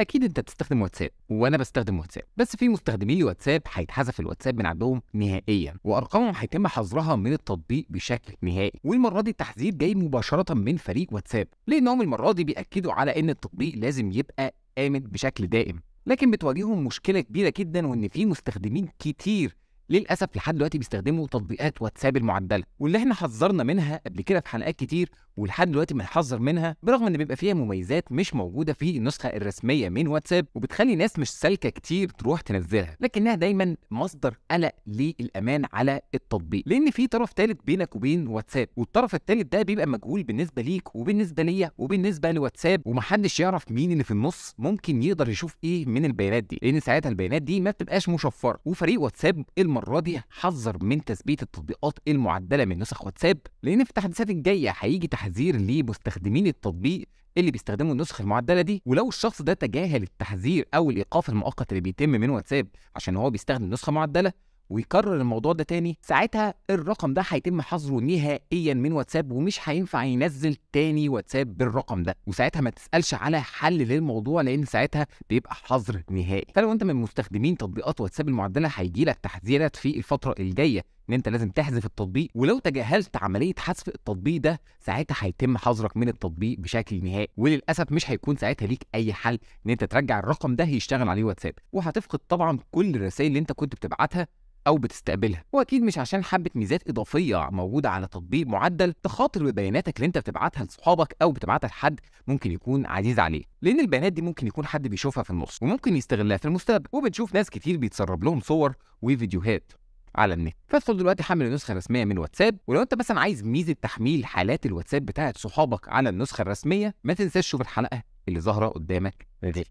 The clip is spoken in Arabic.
أكيد أنت بتستخدم واتساب وأنا بستخدم واتساب بس في مستخدمين لواتساب هيتحذف الواتساب من عندهم نهائيا وأرقامهم هيتم حظرها من التطبيق بشكل نهائي. والمرة دي التحذير جاي مباشرة من فريق واتساب لأنهم المرة دي بيأكدوا على إن التطبيق لازم يبقى آمن بشكل دائم. لكن بتواجههم مشكلة كبيرة جدا وإن في مستخدمين كتير للأسف لحد دلوقتي بيستخدموا تطبيقات واتساب المعدلة. واللي إحنا حذرنا منها قبل كده في حلقات كتير ولحد دلوقتي بنحذر منها برغم إن بيبقى فيها مميزات مش موجودة في النسخة الرسمية من واتساب وبتخلي ناس مش سالكة كتير تروح تنزلها لكنها دايما مصدر قلق للأمان على التطبيق. لأن في طرف ثالث بينك وبين واتساب والطرف الثالث ده بيبقى مجهول بالنسبة ليك وبالنسبة ليا وبالنسبة لواتساب ومحدش يعرف مين اللي في النص ممكن يقدر يشوف إيه من البيانات دي. لأن ساعتها البيانات دي ما بتبقاش مشفرة. وفريق واتساب المرة دي حذر من تثبيت التطبيقات المعدلة من نسخ واتساب لأن في التحديثات الجاية هيجي تحذير لمستخدمين التطبيق اللي بيستخدموا النسخة المعدلة دي. ولو الشخص ده تجاهل التحذير أو الإيقاف المؤقت اللي بيتم من واتساب عشان هو بيستخدم نسخة معدلة ويكرر الموضوع ده تاني ساعتها الرقم ده هيتم حظره نهائيا من واتساب ومش هينفع ينزل تاني واتساب بالرقم ده. وساعتها ما تسألش على حل للموضوع لأن ساعتها بيبقى حظر نهائي. فلو أنت من مستخدمين تطبيقات واتساب المعدلة هيجي لك تحذيرات في الفترة الجاية إن أنت لازم تحذف التطبيق. ولو تجاهلت عملية حذف التطبيق ده ساعتها هيتم حظرك من التطبيق بشكل نهائي. وللأسف مش هيكون ساعتها ليك أي حل إن أنت ترجع الرقم ده يشتغل عليه واتساب. وهتفقد طبعا كل الرسائل اللي أنت كنت بتبعتها أو بتستقبلها. واكيد مش عشان حبة ميزات إضافية موجودة على تطبيق معدل تخاطر ببياناتك اللي أنت بتبعتها لاصحابك أو بتبعتها لحد ممكن يكون عزيز عليه لأن البيانات دي ممكن يكون حد بيشوفها في النص وممكن يستغلها في المستقبل. وبنشوف ناس كتير بيتسرب لهم صور وفيديوهات على النت. فادخل دلوقتي حمل النسخة الرسمية من واتساب. ولو أنت مثلا عايز ميزة تحميل حالات الواتساب بتاعت صحابك على النسخة الرسمية ما تنساش تشوف الحلقة اللي ظاهرة قدامك دي.